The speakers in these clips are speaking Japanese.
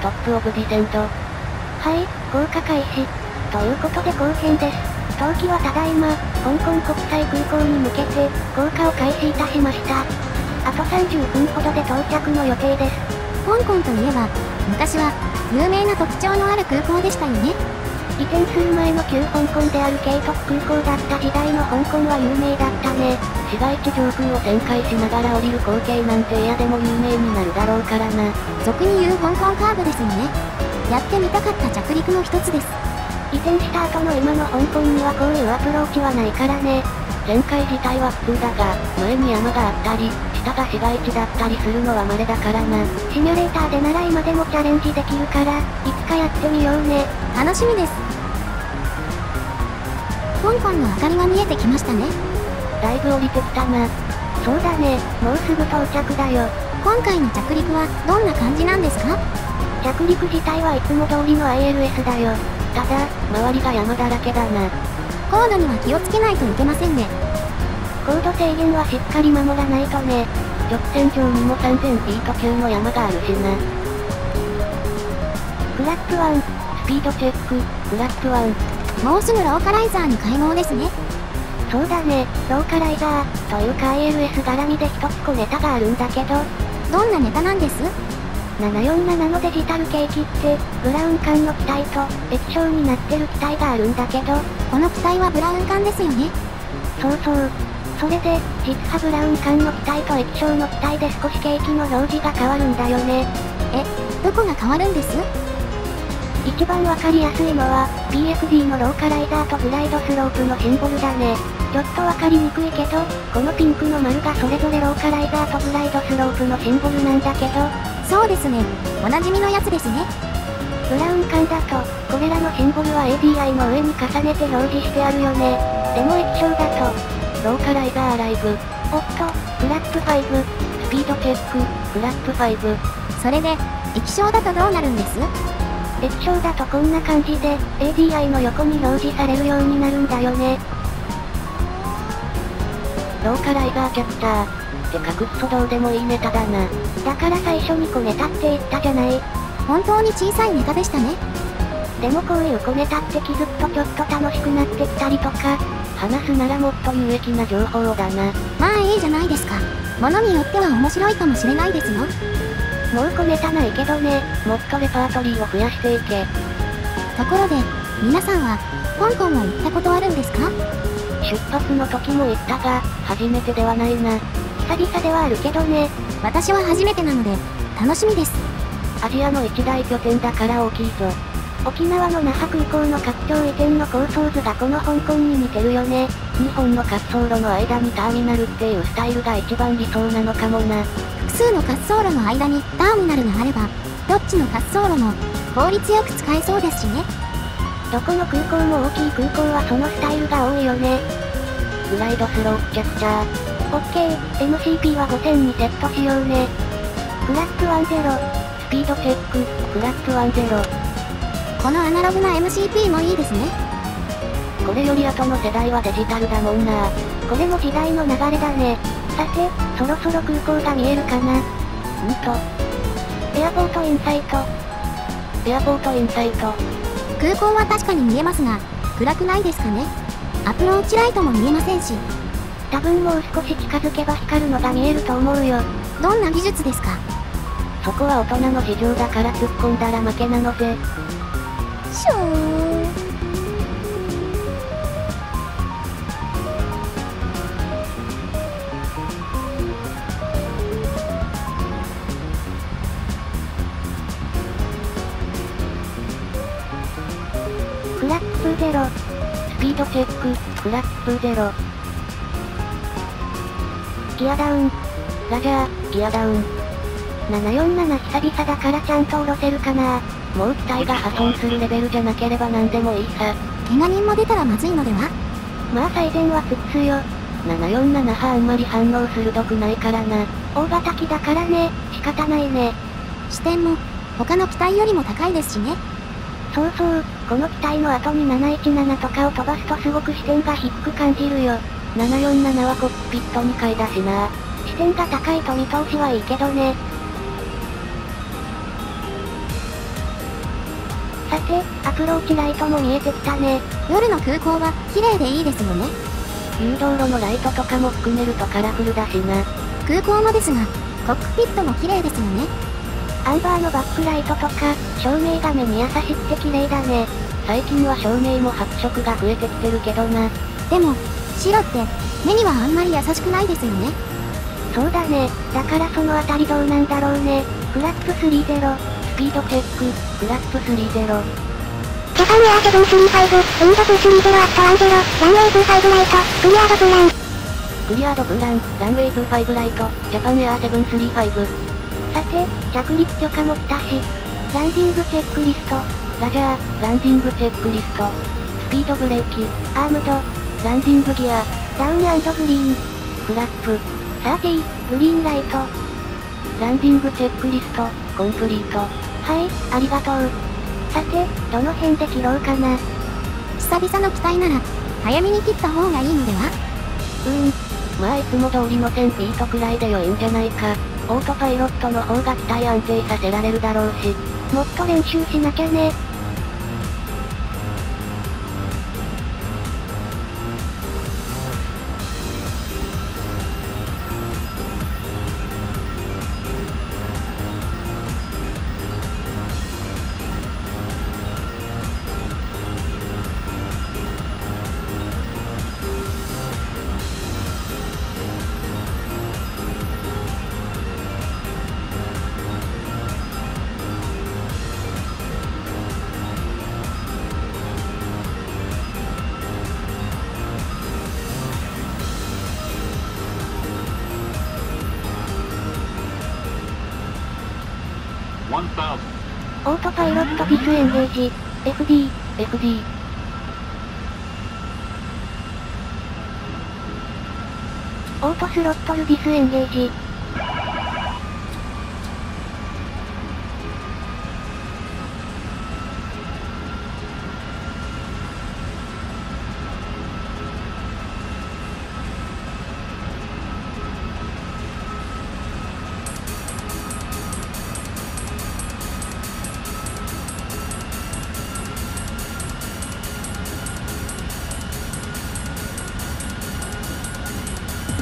トップオブディセント。はい、降下開始。ということで後編です。冬季はただいま、香港国際空港に向けて、降下を開始いたしました。あと30分ほどで到着の予定です。香港といえば、昔は、有名な特徴のある空港でしたよね。移転する前の旧香港である慶徳空港だった時代の香港は有名だったね。市街地上空を旋回しながら降りる光景なんて嫌でも有名になるだろうからな。俗に言う香港カーブですよね。やってみたかった着陸の一つです。移転した後の今の香港にはこういうアプローチはないからね。旋回自体は普通だが、前に山があったり、下が市街地だったりするのは稀だからな。シミュレーターでなら今でもチャレンジできるから、いつかやってみようね。楽しみです。香港の明かりが見えてきましたね。だいぶ降りてきたな。そうだね、もうすぐ到着だよ。今回の着陸はどんな感じなんですか？着陸自体はいつも通りの ILS だよ。ただ、周りが山だらけだな。高度には気をつけないといけませんね。高度制限はしっかり守らないとね。直線上にも3000フィート級の山があるしな。フラップ1、スピードチェック、フラップ1。もうすぐローカライザーに開業ですね。そうだね、ローカライザー、というか ILS 絡みで一つ小ネタがあるんだけど、どんなネタなんです？747のデジタルケーキって、ブラウン管の機体と、液晶になってる機体があるんだけど、この機体はブラウン管ですよね。そうそう。それで、実はブラウン管の機体と液晶の機体で少しケーキの表示が変わるんだよね。え、どこが変わるんです？一番わかりやすいのは、PFD のローカライザーとグライドスロープのシンボルだね。ちょっとわかりにくいけど、このピンクの丸がそれぞれローカライザーとグライドスロープのシンボルなんだけど、そうですね。おなじみのやつですね。ブラウン管だと、これらのシンボルは ADI の上に重ねて表示してあるよね。でも液晶だと、ローカライザーアライブ。おっと、フラップ5、スピードチェック、フラップ5。それで、液晶だとどうなるんです？液晶だとこんな感じで、ADI の横に表示されるようになるんだよね。ローカライザーキャプチャー。って隠すとどうでもいいネタだな。だから最初に小ネタって言ったじゃない。本当に小さいネタでしたね。でもこういう小ネタって気づくとちょっと楽しくなってきたりとか、話すならもっと有益な情報をだな。まあいいじゃないですか。ものによっては面白いかもしれないですよ。もう小ネタないけどね。もっとレパートリーを増やしていけ。ところで、皆さんは、香港は行ったことあるんですか？出発の時も言ったが、初めてではないな。久々ではあるけどね。私は初めてなので、楽しみです。アジアの一大拠点だから大きいぞ。沖縄の那覇空港の拡張移転の構想図がこの香港に似てるよね。日本の滑走路の間にターミナルっていうスタイルが一番理想なのかもな。複数の滑走路の間にターミナルがあれば、どっちの滑走路も効率よく使えそうですしね。どこの空港も大きい空港はそのスタイルが多いよね。グライドスロープキャプチャー。オッケー、MCP は5000にセットしようね。フラップ10、スピードチェック、フラップ10。このアナログな MCP もいいですね。これより後の世代はデジタルだもんなこれも時代の流れだね。さて、そろそろ空港が見えるかな。んと。エアポートインサイト。エアポートインサイト。空港は確かに見えますが、暗くないですかねアプローチライトも見えませんし。多分もう少し近づけば光るのが見えると思うよ。どんな技術ですか？そこは大人の事情だから突っ込んだら負けなのぜ。しょフラップゼロ。スピードチェック、フラップゼロ。ギアダウン。ラジャー、ギアダウン。747久々だからちゃんと下ろせるかなもう機体が破損するレベルじゃなければ何でもいいさ。怪我人も出たらまずいのでは？まあ最善は尽くすよ。747派あんまり反応鋭くないからな。大型機だからね、仕方ないね。視点も、他の機体よりも高いですしね。そうそう、この機体の後に717とかを飛ばすとすごく視点が低く感じるよ。747はコックピット2階だしな。視点が高いと見通しはいいけどね。て、アプローチライトも見えてきたね。夜の空港は綺麗でいいですよね。誘導路のライトとかも含めるとカラフルだしな。空港もですが、コックピットも綺麗ですよね。アンバーのバックライトとか、照明が目に優しくて綺麗だね。最近は照明も白色が増えてきてるけどな。でも、白って、目にはあんまり優しくないですよね。そうだね。だからそのあたりどうなんだろうね。フラップ30。スピードチェック、フラップ30。ジャパンエア735、ウィンド230アット10、ランウェイ25ライト、クリアドプラン。クリアドプラン、ランウェイ25ライト、ジャパンエア735。さて、着陸許可も来たし、ランディングチェックリスト、ラジャー、ランディングチェックリスト。スピードブレーキ、アームド、ランディングギア、ダウングリーン、フラップ、サーティグリーンライト。ランディングチェックリスト、コンプリート。はい、ありがとう。さて、どの辺で切ろうかな。久々の機体なら、早めに切った方がいいのでは？うーん。まあいつも通りの1000フィートくらいで良いんじゃないか。オートパイロットの方が機体安定させられるだろうし。もっと練習しなきゃね。パイロットディスエンゲージ、FD、FD。オートスロットルディスエンゲージ。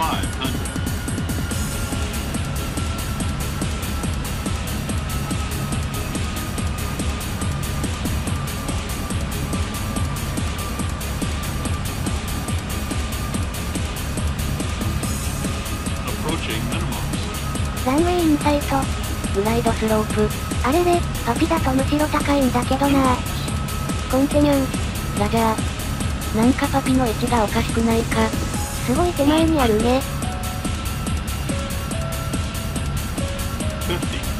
500. 'Approaching minimums. ランウェイインサイト。グライドスロープ。あれれ、パピだとむしろ高いんだけどなコンティニュー。ラジャー。なんかパピの位置がおかしくないか。すごい手前にあるね。50,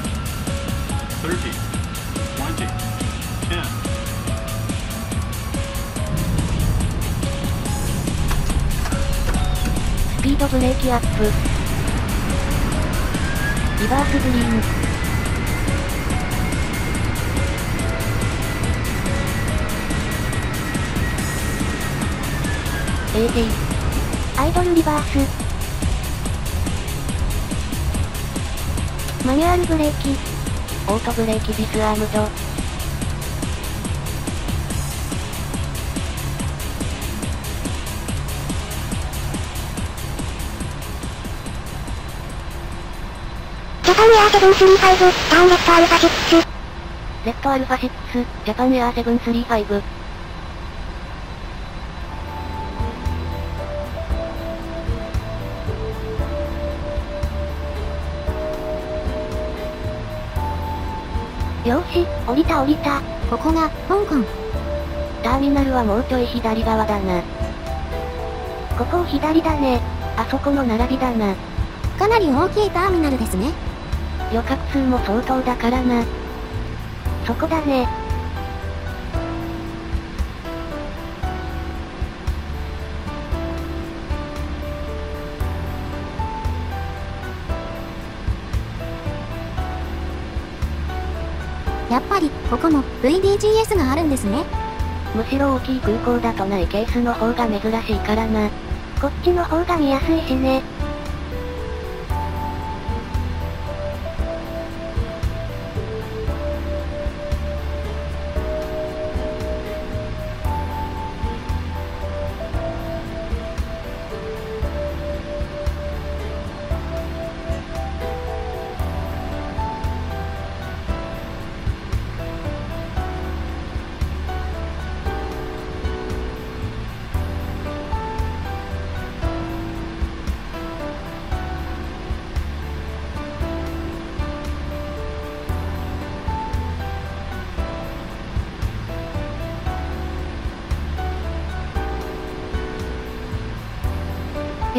スピードブレーキアップ。リバースグリーン。Eighty。Idle reverse。Manual brake。Autobrake disarmed。Japan Air 735、turn left Alpha 6。Left Alpha 6、ジャパンエアー735。よーし、降りた降りた。ここが、香港。ターミナルはもうちょい左側だな。ここ左だね。あそこの並びだな。かなり大きいターミナルですね。旅客数も相当だからな。そこだね。やっぱり、ここも VDGS があるんですね。むしろ大きい空港だとないケースの方が珍しいからな。こっちの方が見やすいしね。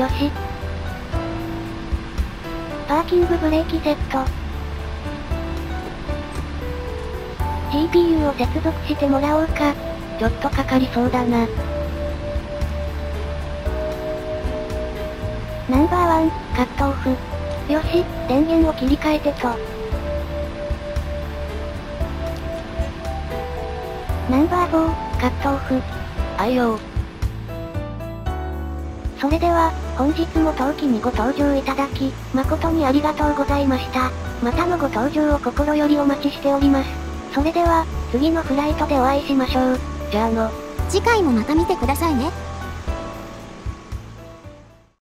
よし。パーキングブレーキセット。GPU を接続してもらおうか。ちょっとかかりそうだな。ナンバーワン、カットオフ。よし、電源を切り替えてと。ナンバー4、カットオフ。あいよそれでは、本日も陶器にご登場いただき、誠にありがとうございました。またのご登場を心よりお待ちしております。それでは、次のフライトでお会いしましょう。じゃあの。次回もまた見てくださいね。